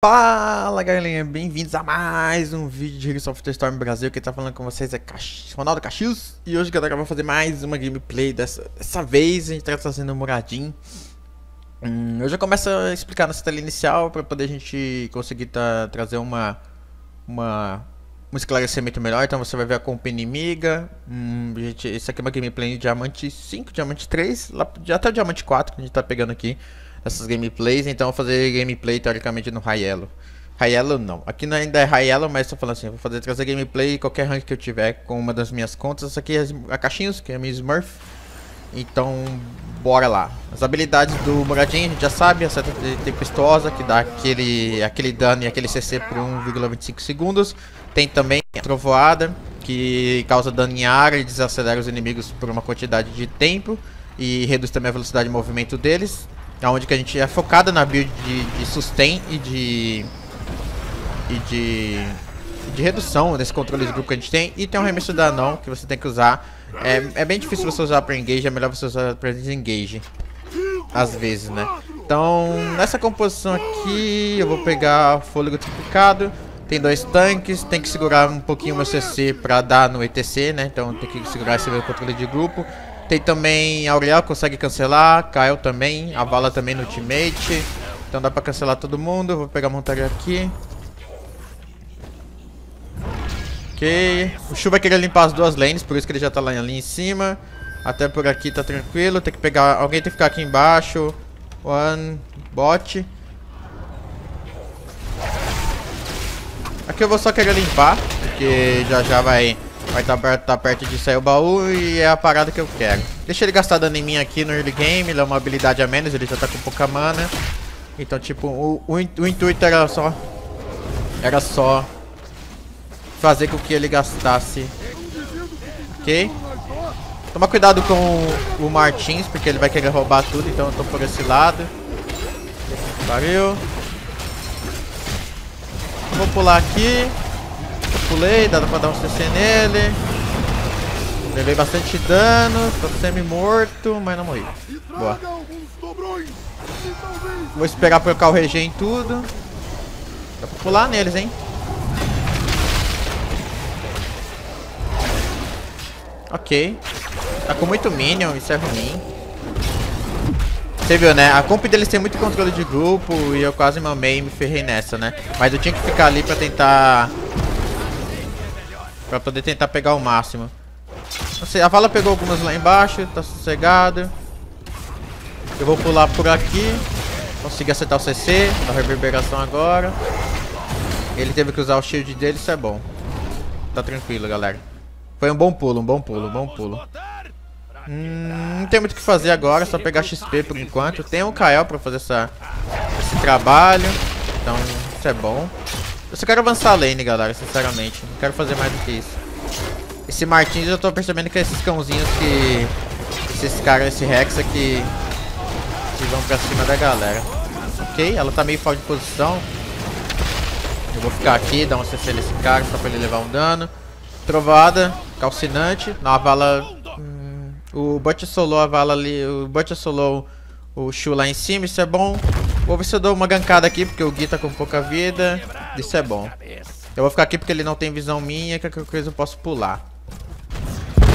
Fala galerinha, bem-vindos a mais um vídeo de Heroes of the Storm Brasil. Quem tá falando com vocês é Cax... Ronaldo Caxius E hoje galera, eu vou fazer mais uma gameplay dessa, dessa vez. A gente tá trazendo o Muradin hum, Eu já começo a explicar na tela inicial Pra poder a gente conseguir tá, trazer uma, uma um esclarecimento melhor. Então você vai ver a compa inimiga. Hum, gente, Esse aqui é uma gameplay de Diamante 5, Diamante 3 lá, Até o Diamante 4 que a gente tá pegando aqui essas gameplays, então vou fazer gameplay teoricamente no. High Yellow não, aqui não ainda é Yellow, mas tô falando assim, vou fazer trazer gameplay qualquer rank que eu tiver com uma das minhas contas. Essa aqui é a Caixinhos, que é a minha Smurf. Então, bora lá. As habilidades do Muradinho, a gente já sabe, a seta tempestuosa, que dá aquele, aquele dano e aquele CC por 1,25 segundos. Tem também a trovoada, que causa dano em área e desacelera os inimigos por uma quantidade de tempo. E reduz também a velocidade de movimento deles. Onde que a gente é focada na build de, de sustain e de... E de... De redução desse controle de grupo que a gente tem. E tem um remesso da não que você tem que usar. É, é bem difícil você usar para engage, é melhor você usar para desengage. Às vezes, né? Então, nessa composição aqui, eu vou pegar fôlego triplicado. Tem dois tanques, tem que segurar um pouquinho o meu CC para dar no ETC, né? Então tem que segurar esse meu controle de grupo. Tem também Auriel, consegue cancelar. Kyle também. A Vala também no ultimate. Então dá pra cancelar todo mundo. Vou pegar a montaria aqui. Ok. O Shu vai querer limpar as duas lanes, por isso que ele já tá lá ali em cima. Até por aqui tá tranquilo. Tem que pegar... Alguém tem que ficar aqui embaixo. One. Bot. Aqui eu vou só querer limpar, porque já já vai Estar tá, tá perto de sair o baú e é a parada que eu quero. Deixa ele gastar dano em mim aqui no early game, ele é uma habilidade a menos, ele já tá com pouca mana. Então, tipo, o, o, o intuito era só... Era só... Fazer com que ele gastasse. Ok? Toma cuidado com o, o Martins, porque ele vai querer roubar tudo, então eu tô por esse lado. Valeu. Vou pular aqui. Pulei, dá pra dar um CC nele. Levei bastante dano, tô semi-morto, mas não morri. Boa. Vou esperar trocar o regen tudo. Dá pra pular neles, hein? Ok. Tá com muito minion, isso é ruim. Você viu, né? A comp deles tem muito controle de grupo e eu quase mamei e me ferrei nessa, né? Mas eu tinha que ficar ali pra tentar Pra poder tentar pegar o máximo. Não sei, a vala pegou algumas lá embaixo, tá sossegado. Eu vou pular por aqui. Consegui acertar o CC, a reverberação agora. Ele teve que usar o shield dele, isso é bom. Tá tranquilo, galera. Foi um bom pulo, um bom pulo, um bom pulo. Hum, não tem muito o que fazer agora, só pegar XP por enquanto. Tem um Kael pra fazer essa, esse trabalho. Então, isso é bom. Eu só quero avançar a lane, galera, sinceramente. Não quero fazer mais do que isso. Esse Martins eu tô percebendo que é esses cãozinhos que... Esses caras, esse Rex aqui... Que vão pra cima da galera. Ok, ela tá meio fora de posição. Eu vou ficar aqui, dar um CC nesse cara, só pra ele levar um dano. Trovada, calcinante. Na vala... Hum, o Butch solou a vala ali... O Butch solou o Shu lá em cima, isso é bom. Vou ver se eu dou uma gankada aqui, porque o Gui tá com pouca vida. Isso é bom. Eu vou ficar aqui porque ele não tem visão minha, que qualquer coisa eu posso pular.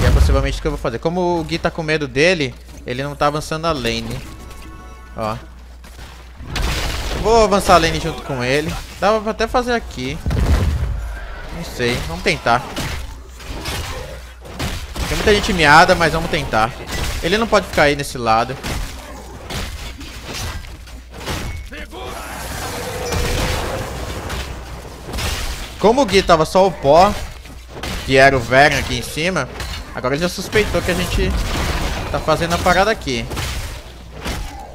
E é possivelmente o que eu vou fazer. Como o Gui tá com medo dele, ele não tá avançando a lane. Ó. Vou avançar a lane junto com ele. Dava pra até fazer aqui. Não sei, vamos tentar. Tem muita gente miada, mas vamos tentar. Ele não pode ficar aí nesse lado. Como o Gui tava só o pó, que era o Veren aqui em cima, agora ele já suspeitou que a gente tá fazendo a parada aqui.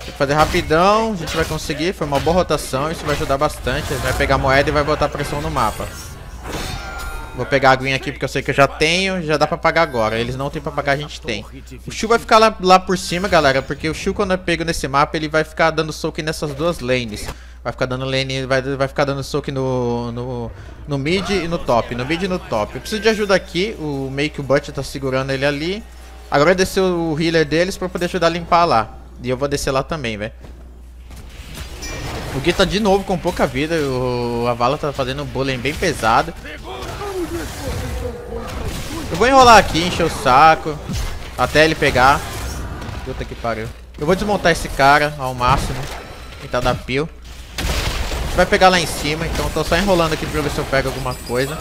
Que fazer rapidão, a gente vai conseguir, foi uma boa rotação, isso vai ajudar bastante. Ele vai pegar moeda e vai botar pressão no mapa. Vou pegar a aguinha aqui porque eu sei que eu já tenho, já dá pra pagar agora. Eles não tem pra pagar, a gente tem. O Shu vai ficar lá, lá por cima, galera, porque o Shu quando é pego nesse mapa, ele vai ficar dando soco nessas duas lanes. Vai ficar dando lane, vai, vai ficar dando soco no, no, no mid e no top. No mid e no top. Eu preciso de ajuda aqui. O meio que o Butch tá segurando ele ali. Agora descer o healer deles pra poder ajudar a limpar lá. E eu vou descer lá também, velho. O Gui tá de novo com pouca vida. O a Vala tá fazendo um bullying bem pesado. Eu vou enrolar aqui, encher o saco. Até ele pegar. Puta que pariu. Eu vou desmontar esse cara ao máximo. Tentar dar pio. Vai pegar lá em cima, então tô só enrolando aqui pra ver se eu pego alguma coisa.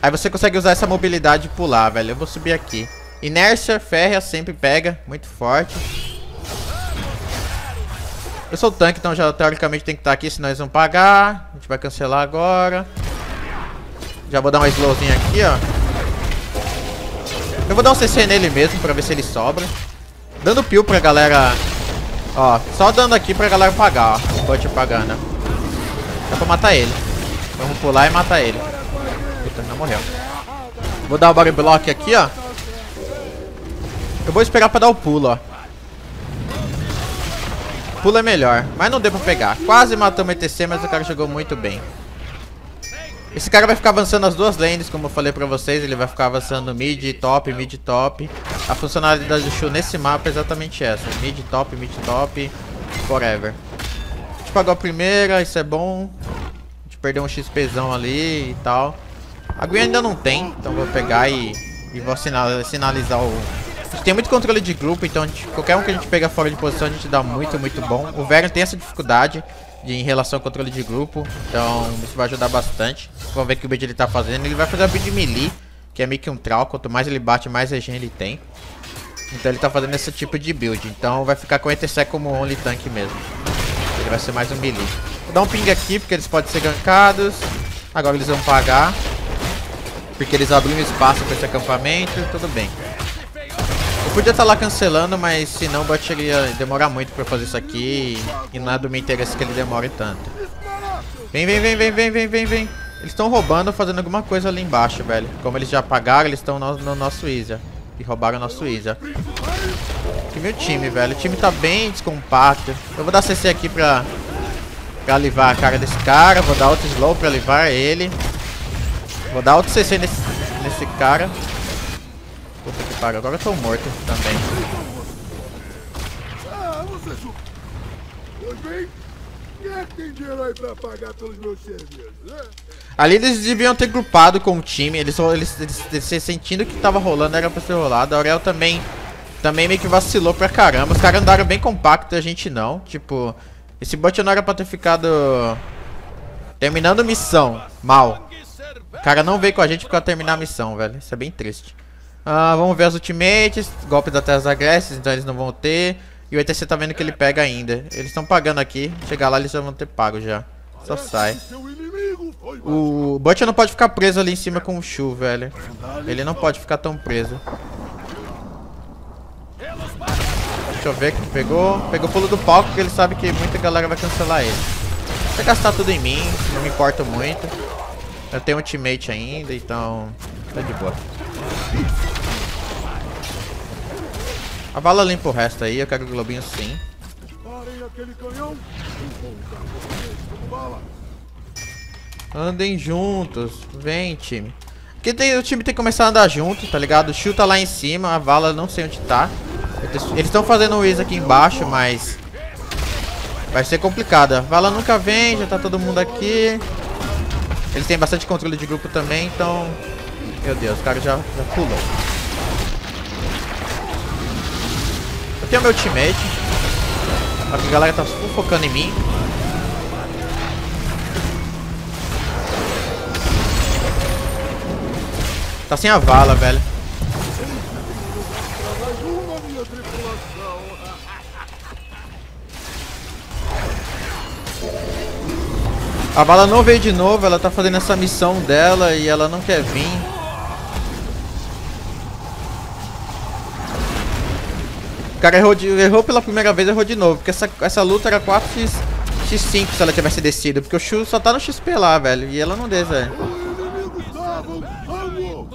Aí você consegue usar essa mobilidade e pular, velho. Eu vou subir aqui. Inércia, férrea, sempre pega. Muito forte. Eu sou o tanque, então já teoricamente tem que estar aqui, senão eles vão pagar. A gente vai cancelar agora. Já vou dar uma slowzinha aqui, ó. Eu vou dar um CC nele mesmo, pra ver se ele sobra. Dando peel pra galera... Ó, só dando aqui pra galera pagar, ó. O Butcher pagando. Dá pra matar ele. Vamos pular e matar ele. Puta, não morreu. Vou dar o body block aqui, ó. Eu vou esperar pra dar o pulo, ó. Pulo é melhor, mas não deu pra pegar. Quase matou o ETC, mas o cara jogou muito bem. Esse cara vai ficar avançando as duas lanes, como eu falei pra vocês. Ele vai ficar avançando mid, top, mid, top. A funcionalidade do Shu nesse mapa é exatamente essa. Mid, top, mid, top, forever. Gente pagou a primeira, isso é bom. A gente perdeu um XPzão ali e tal. A Gwen ainda não tem, então vou pegar e, e vou sinalizar o, a gente tem muito controle de grupo, então gente, qualquer um que a gente pega fora de posição a gente dá muito, muito bom. O Veren tem essa dificuldade de, em relação ao controle de grupo, então isso vai ajudar bastante. Vamos ver o que o build ele tá fazendo. Ele vai fazer a build melee, que é meio que um trau. Quanto mais ele bate, mais regen ele tem. Então ele tá fazendo esse tipo de build. Então vai ficar com o ETC como only tank mesmo. Vai ser mais um melee. Vou dar um ping aqui, porque eles podem ser gankados. Agora eles vão pagar. Porque eles abriram espaço para esse acampamento. Tudo bem. Eu podia estar tá lá cancelando, mas senão o bot iria demorar muito pra fazer isso aqui. E não é do meu interesse que ele demore tanto. Vem, vem, vem, vem, vem, vem, vem, vem. Eles estão roubando, fazendo alguma coisa ali embaixo, velho. Como eles já pagaram, eles estão no, no, nosso Isa. E roubaram o nosso Isa. Meu time, velho. O time tá bem descompacto. Eu vou dar CC aqui pra, pra alivar a cara desse cara. Vou dar outro slow pra alivar ele. Vou dar outro CC nesse, nesse cara. Puta que pariu, agora eu tô morto também. Ah, você Pois bem, quem é que tem dinheiro aí pra pagar pelos meus serviços, né? Ali eles deviam ter grupado com o time, eles, eles, eles, eles sentindo que tava rolando, era pra ser rolado. A Aurel também, também meio que vacilou pra caramba. Os caras andaram bem compacto, a gente não. Tipo, esse bot não era pra ter ficado terminando missão mal. O cara não veio com a gente pra terminar a missão, velho. Isso é bem triste. Ah, vamos ver as ultimates, golpes da Terras Agresses, então eles não vão ter. E o ETC tá vendo que ele pega ainda. Eles estão pagando aqui. Chegar lá eles já vão ter pago já. Só sai. O Butcher não pode ficar preso ali em cima com o Shu, velho. Ele não pode ficar tão preso. Deixa eu ver que pegou. Pegou o pulo do palco porque ele sabe que muita galera vai cancelar ele. Vai gastar tudo em mim, não me importo muito. Eu tenho ultimate ainda, então tá de boa. A bala limpa o resto aí, eu quero o globinho sim. Andem juntos, vem time. Porque tem, o time tem que começar a andar junto, tá ligado? Chuta lá em cima, a vala não sei onde tá. Eles estão fazendo o aqui embaixo, mas... Vai ser complicado. A vala nunca vem, já tá todo mundo aqui. Eles têm bastante controle de grupo também, então... Meu Deus, o cara já, já pulou. Eu tenho meu teammate. A galera tá focando em mim. Tá sem a vala, velho. A bala não veio de novo, ela tá fazendo essa missão dela e ela não quer vir. cara errou, de, errou pela primeira vez, errou de novo. Porque essa, essa luta era 4x, x5 se ela tivesse descido. Porque o Shu só tá no XP lá, velho. E ela não desce, velho.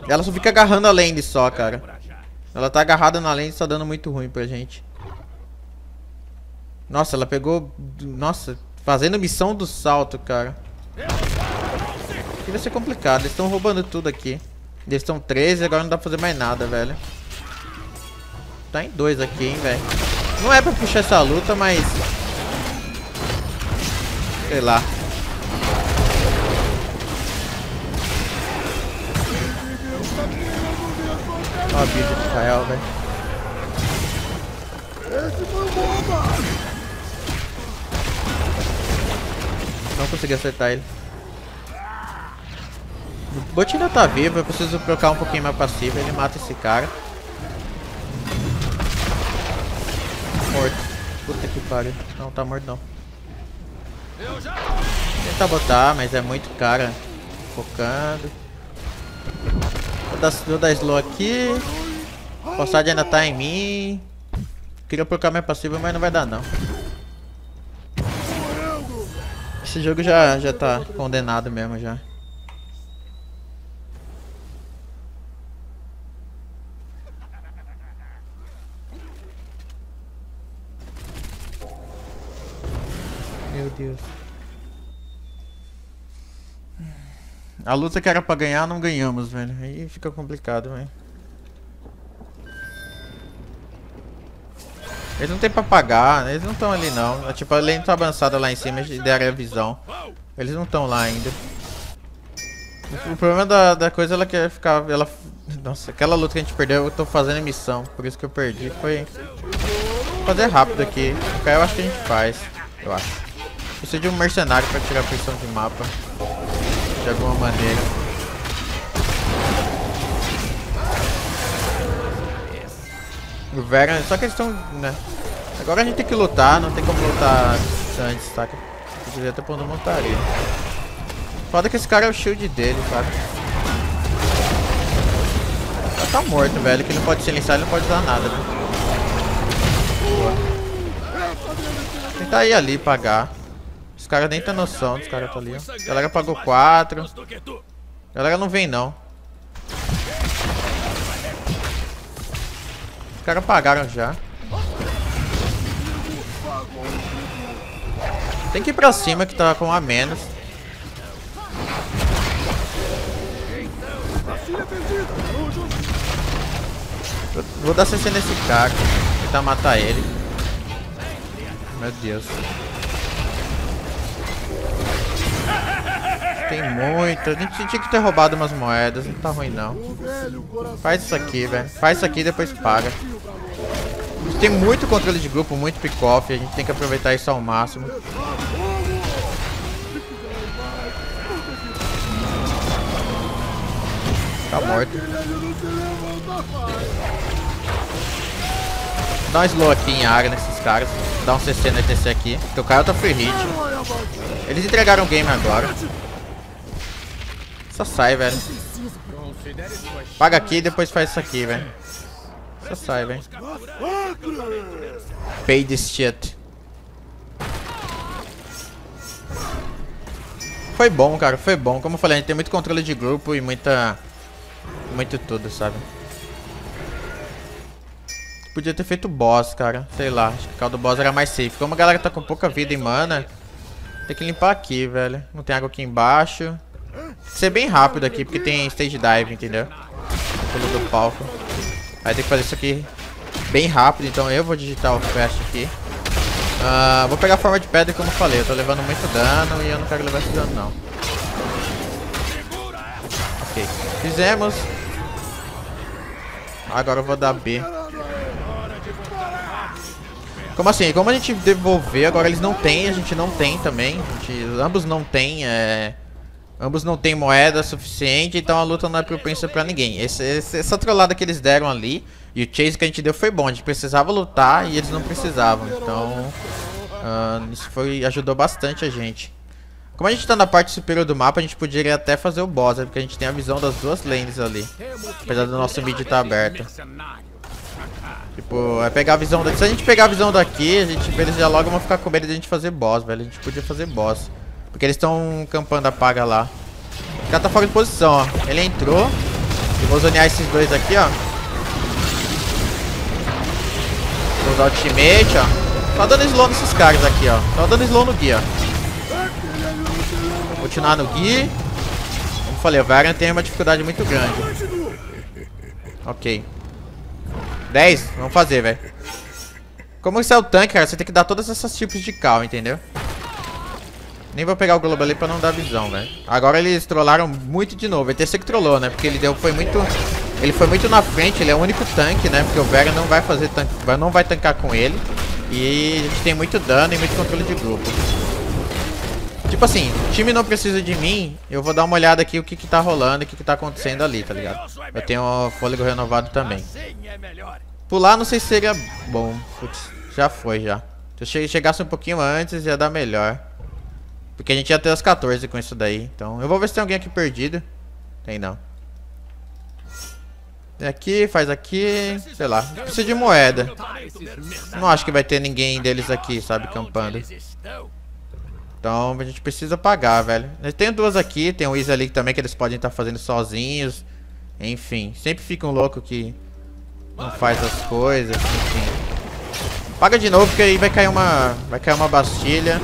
Ela só fica agarrando a lane só, cara. Ela tá agarrada na lane tá dando muito ruim pra gente. Nossa, ela pegou... Nossa, fazendo missão do salto, cara. Aqui vai ser complicado. Eles estão roubando tudo aqui. Eles estão 13 agora não dá pra fazer mais nada, velho. Tá em dois aqui, hein, velho. Não é pra puxar essa luta, mas... Sei lá. Ó a build de Kael, velho. Não consegui acertar ele. O bot ainda tá vivo, eu preciso trocar um pouquinho mais passivo, ele mata esse cara. Morto. Puta que pariu. Não, tá morto não. Tentar botar, mas é muito cara. Focando. Vou dar, vou dar slow aqui. O ainda tá em mim. Queria colocar mais passivo, mas não vai dar não. Esse jogo já, já tá condenado mesmo já. Meu Deus. A luta que era pra ganhar, não ganhamos, velho. Aí fica complicado, velho. Eles não tem pra pagar, né? eles não estão ali não. É tipo, a lane tá avançada lá em cima e deram a visão. Eles não estão lá ainda. O problema da, da coisa ela quer ficar. Ela. Nossa, aquela luta que a gente perdeu, eu tô fazendo missão. Por isso que eu perdi. Foi. Fazer rápido aqui. O eu acho que a gente faz. Eu acho. Precisa de um mercenário pra tirar a pressão de mapa. De alguma maneira. Vera, só questão, né? Agora a gente tem que lutar, não tem como lutar antes, saca? Eu devia ter pondo montaria. Foda que esse cara é o shield dele, sabe? Já tá morto, velho, que não pode silenciar, ele não pode usar nada, né? Tentar ir ali pagar. Os caras nem tem noção dos caras ali. A galera pagou 4. A galera não vem, não. Caras pagaram já. Tem que ir pra cima que tá com a menos. Vou dar CC nesse cara. Tentar matar ele. Meu Deus. Tem muito. A gente tinha que ter roubado umas moedas. Não tá ruim, não. Faz isso aqui, velho. Faz isso aqui e depois paga. A gente tem muito controle de grupo, muito pick-off. A gente tem que aproveitar isso ao máximo. Tá morto. Dá um slow aqui em área nesses caras. Dá um CC no ETC aqui. Porque o cara tá free hit. Eles entregaram o game agora. Só sai, velho. Paga aqui e depois faz isso aqui, velho. Só sai, velho. Pay this shit. Foi bom, cara. Foi bom. Como eu falei, a gente tem muito controle de grupo e muita... Muito tudo, sabe? Podia ter feito boss, cara. Sei lá. Acho que o caldo boss era mais safe. Como a galera tá com pouca vida e mana... Tem que limpar aqui, velho. Não tem água aqui embaixo ser bem rápido aqui, porque tem stage dive, entendeu? Pulo do palco. Aí tem que fazer isso aqui bem rápido, então eu vou digitar o fast aqui. Uh, vou pegar a forma de pedra, como eu falei, eu tô levando muito dano e eu não quero levar esse dano não. Ok, fizemos. Agora eu vou dar B. Como assim? Como a gente devolver, agora eles não têm, a gente não tem também. Gente, ambos não tem, é... Ambos não têm moeda suficiente, então a luta não é propensa pra ninguém. Esse, esse, essa trollada que eles deram ali e o chase que a gente deu foi bom. A gente precisava lutar e eles não precisavam. Então, uh, isso foi, ajudou bastante a gente. Como a gente tá na parte superior do mapa, a gente poderia até fazer o boss, né? porque a gente tem a visão das duas lanes ali. Apesar do nosso mid estar tá aberto. Tipo, é pegar a visão. Se a gente pegar a visão daqui, a gente, eles já logo vão ficar com medo de a gente fazer boss, velho. A gente podia fazer boss. Porque eles estão campando a paga lá. O cara tá fora de posição, ó. Ele entrou. Eu vou zonear esses dois aqui, ó. Vou usar ultimate, ó. Tá dando slow nesses caras aqui, ó. Tá dando slow no Gui, ó. Vou continuar no Gui. Como falei, o Varian tem uma dificuldade muito grande. Ok. 10? Vamos fazer, velho. Como você é o tanque, cara, você tem que dar todas essas tipos de cal, entendeu? Nem vou pegar o Globo ali pra não dar visão, velho. Agora eles trollaram muito de novo. Ele que trollou, né? Porque ele deu, foi muito... Ele foi muito na frente, ele é o único tanque, né? Porque o Vera não vai fazer tanque, não vai tancar com ele. E a gente tem muito dano e muito controle de grupo. Tipo assim, o time não precisa de mim, eu vou dar uma olhada aqui o que que tá rolando o que que tá acontecendo ali, tá ligado? Eu tenho o fôlego renovado também. Pular não sei se seria bom. Putz, já foi já. Se eu chegasse um pouquinho antes ia dar melhor. Porque a gente ia ter as 14 com isso daí. Então, eu vou ver se tem alguém aqui perdido. Tem não. Tem aqui, faz aqui. Sei lá. Precisa de moeda. Não acho que vai ter ninguém deles aqui, sabe, campando. Então, a gente precisa pagar, velho. Tem duas aqui. Tem o Easy ali também que eles podem estar fazendo sozinhos. Enfim, sempre fica um louco que não faz as coisas, enfim. Paga de novo, porque aí vai cair uma. Vai cair uma bastilha.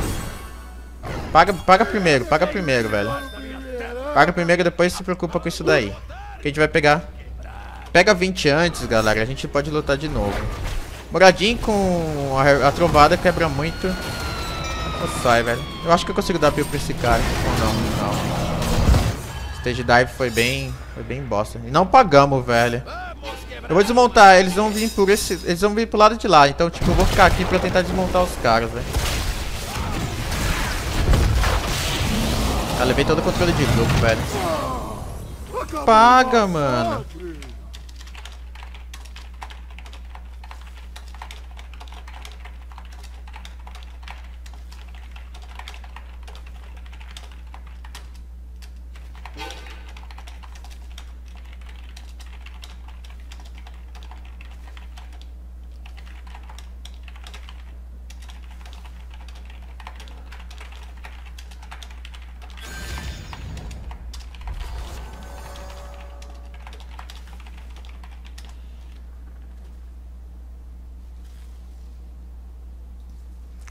Paga, paga primeiro, paga primeiro, velho. Paga primeiro e depois se preocupa com isso daí. Que a gente vai pegar. Pega 20 antes, galera. A gente pode lutar de novo. Moradinho com a, a trovada quebra muito. sai, velho. Eu acho que eu consigo dar build pra esse cara. Ou não, não. Stage dive foi bem. Foi bem bosta. E não pagamos, velho. Eu vou desmontar, eles vão vir por esse. Eles vão vir pro lado de lá. Então, tipo, eu vou ficar aqui pra tentar desmontar os caras, velho. Levei todo o controle de grupo, velho. Paga, mano.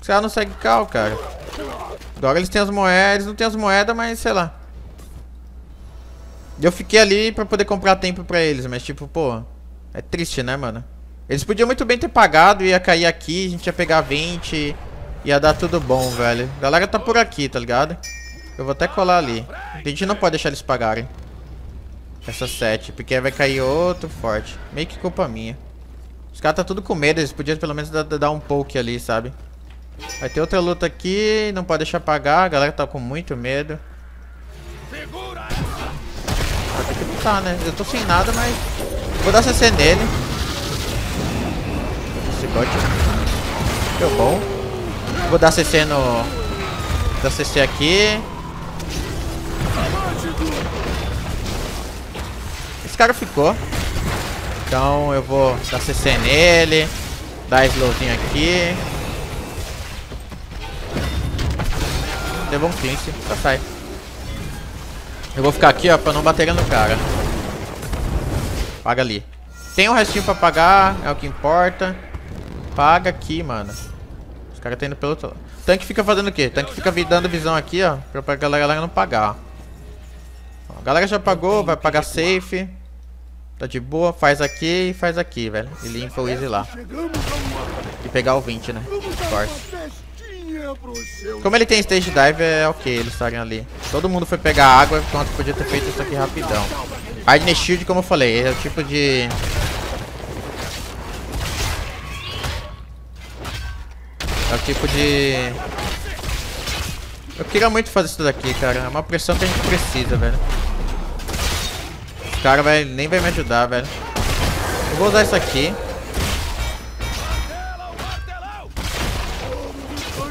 Os caras não seguem cal, cara. Agora eles têm as moedas, eles não têm as moedas, mas sei lá. Eu fiquei ali pra poder comprar tempo pra eles, mas tipo, pô, é triste, né, mano? Eles podiam muito bem ter pagado, ia cair aqui, a gente ia pegar 20, ia dar tudo bom, velho. A galera tá por aqui, tá ligado? Eu vou até colar ali. A gente não pode deixar eles pagarem. Essa 7, porque vai cair outro forte. Meio que culpa minha. Os caras tá tudo com medo, eles podiam pelo menos dar, dar um poke ali, sabe? Vai ter outra luta aqui, não pode deixar apagar, a galera tá com muito medo. Vai ter que lutar, né? Eu tô sem nada, mas... Vou dar CC nele. Esse bot. Deu bom. Vou dar CC no... Vou dar CC aqui. Esse cara ficou. Então eu vou dar CC nele. Dar slowzinho aqui. Levou um pince, só sai. Eu vou ficar aqui, ó, pra não bater no cara. Paga ali. Tem um restinho pra pagar, é o que importa. Paga aqui, mano. Os caras tá indo pelo outro lado. O tanque fica fazendo o quê? O tanque fica dando visão aqui, ó. Pra galera não pagar. Ó, a galera já pagou, vai pagar safe. Tá de boa, faz aqui e faz aqui, velho. E limpa o easy lá. E pegar o 20, né? Force. Como ele tem stage dive, é ok eles estarem ali. Todo mundo foi pegar água, enquanto podia ter feito isso aqui rapidão. Hardness Shield, como eu falei, é o tipo de... É o tipo de... Eu queria muito fazer isso daqui, cara. É uma pressão que a gente precisa, velho. O cara vai, nem vai me ajudar, velho. Eu vou usar isso aqui.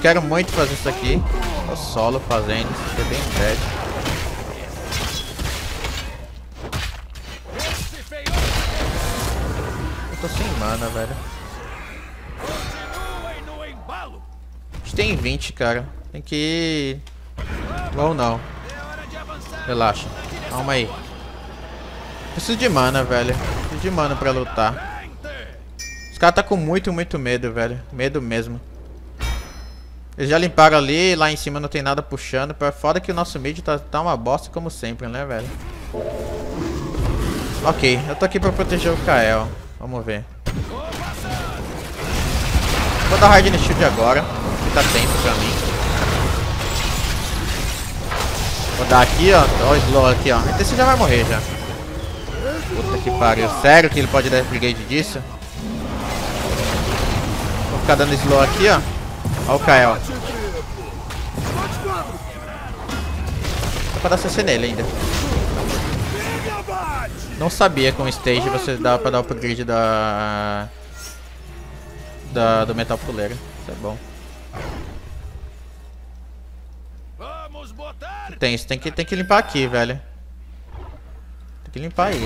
Quero muito fazer isso aqui. Tô solo fazendo, isso aqui é bem. Eu tô sem mana, velho. A gente tem 20, cara. Tem que ir... Ou não. Relaxa. Calma aí. Preciso de mana, velho. Preciso de mana pra lutar. Os caras tá com muito, muito medo, velho. Medo mesmo. Eles já limparam ali, lá em cima não tem nada puxando. Foda que o nosso mid tá, tá uma bosta como sempre, né, velho? Ok, eu tô aqui pra proteger o Kael. Vamos ver. Vou dar hard no shield agora, que tá tempo pra mim. Vou dar aqui, ó. Ó o slow aqui, ó. Então você já vai morrer já. Puta que pariu. Sério que ele pode dar brigade disso? Vou ficar dando slow aqui, ó. Ó o Kael. Dá pra dar CC nele ainda. Não sabia com o stage você dá pra dar o upgrade da... da do metal fuleiro. Isso é bom. Tem, isso tem que, tem que limpar aqui, velho. Tem que limpar aí.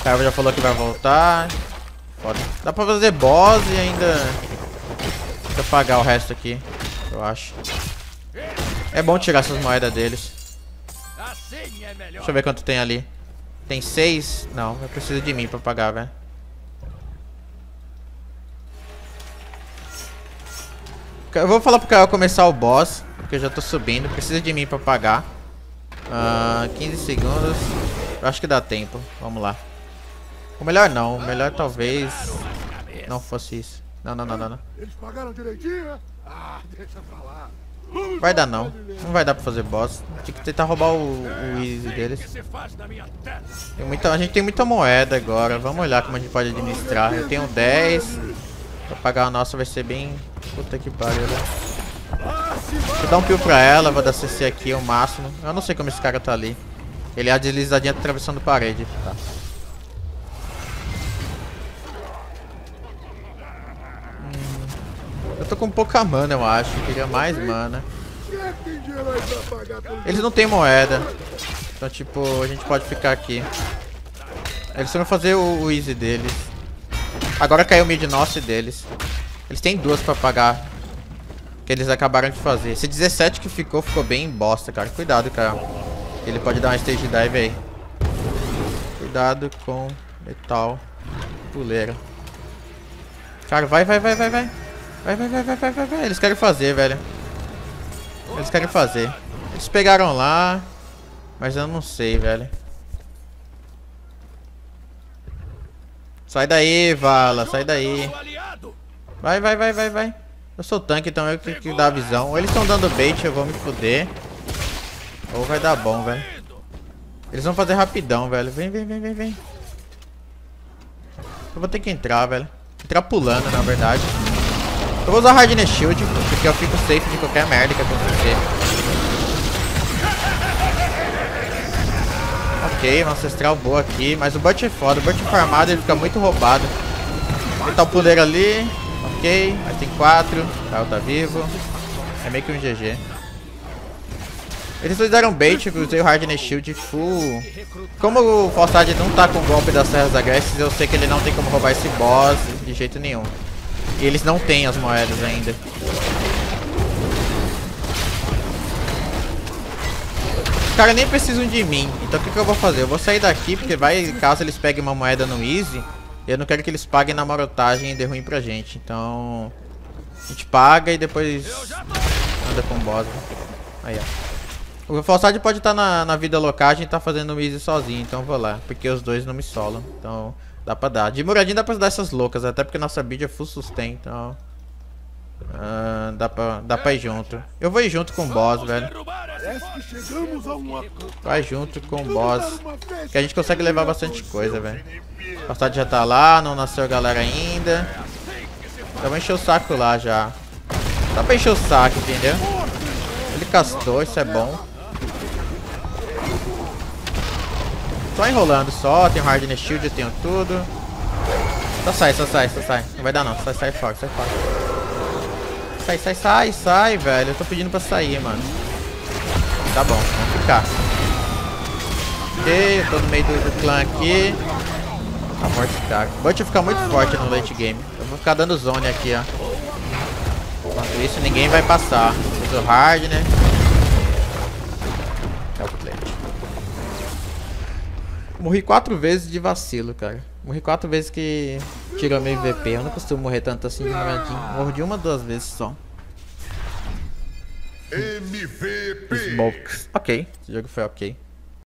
O cara já falou que vai voltar. Foda. Dá pra fazer boss e ainda... Ainda pagar o resto aqui, eu acho. É bom tirar essas moedas deles. Deixa eu ver quanto tem ali. Tem seis? Não, eu preciso de mim pra pagar, velho. Eu vou falar pro cara começar o boss, porque eu já tô subindo. Precisa de mim pra pagar. Uh, 15 segundos. Eu acho que dá tempo. Vamos lá. O melhor não. O melhor talvez não fosse isso. Não, não, não, não. não. Eles pagaram direitinho, Ah, deixa pra lá. Vai dar não. Não vai dar pra fazer boss. Tinha que tentar roubar o, o easy deles. Tem muita, a gente tem muita moeda agora. Vamos olhar como a gente pode administrar. Eu tenho 10. Pra pagar a nossa vai ser bem... Puta que pariu, né? Vou dar um pio pra ela. Vou dar CC aqui o máximo. Eu não sei como esse cara tá ali. Ele é a deslizadinha atravessando parede. Tá. Eu tô com pouca mana, eu acho. Eu queria mais mana. Eles não têm moeda. Então, tipo, a gente pode ficar aqui. Eles vão fazer o, o easy deles. Agora caiu o mid nosso deles. Eles têm duas pra pagar. Que eles acabaram de fazer. Esse 17 que ficou, ficou bem bosta, cara. Cuidado, cara. Ele pode dar uma stage dive aí. Cuidado com metal puleiro. Cara, vai, vai, vai, vai, vai. Vai, vai, vai, vai, vai, vai. Eles querem fazer, velho. Eles querem fazer. Eles pegaram lá. Mas eu não sei, velho. Sai daí, Vala. Sai daí. Vai, vai, vai, vai, vai. Eu sou tanque, então eu tenho que dar a visão. Ou eles estão dando bait, eu vou me fuder. Ou vai dar bom, velho. Eles vão fazer rapidão, velho. Vem, vem, vem, vem, vem. Eu vou ter que entrar, velho. Entrar pulando, na verdade. Eu vou usar Hardness Shield, porque eu fico safe de qualquer merda que acontecer. Ok, uma ancestral boa aqui, mas o Butch é foda. O Butch farmado ele fica muito roubado. Ele tá o poder ali. Ok, mas tem quatro. O Kyle tá vivo. É meio que um GG. Eles fizeram bait, eu usei o Hardness Shield full. Como o Falsad não tá com o golpe das Serras Agresses, eu sei que ele não tem como roubar esse boss de jeito nenhum. E eles não têm as moedas ainda. Os caras nem precisam de mim. Então o que, que eu vou fazer? Eu vou sair daqui, porque vai, caso eles peguem uma moeda no Easy, eu não quero que eles paguem na marotagem e dê ruim pra gente. Então... A gente paga e depois anda com o boss. Aí, ó. O Falsad pode estar tá na, na vida local, a gente tá fazendo o Easy sozinho, então vou lá. Porque os dois não me solam. Então... Dá pra dar. De muradinho dá pra dar essas loucas, até porque nossa build é full sustain, então... Uh, dá, pra, dá pra ir junto. Eu vou ir junto com o boss, velho. Vai junto com o boss. Que a gente consegue levar bastante coisa, velho. O passado já tá lá, não nasceu a galera ainda. Então vou encher o saco lá já. Dá pra encher o saco, entendeu? Ele castou, isso é bom. Só enrolando só, tem hardness shield, eu tenho tudo. Só sai, só sai, só sai. Não vai dar não, sai, sai fora, sai fora. Sai, sai, sai, sai, velho. Eu tô pedindo pra sair, mano. Tá bom, vamos ficar. Ok, eu tô no meio do, do clã aqui. Tá cara. O Butch ficar muito forte no late game. Eu vou ficar dando zone aqui, ó. Enquanto isso, ninguém vai passar. Uso hard, né? Morri quatro vezes de vacilo, cara. Morri quatro vezes que tirou meu MVP. Eu não costumo morrer tanto assim de moradinho. Morro de uma, duas vezes só. MVP. Smokes. Ok, esse jogo foi ok.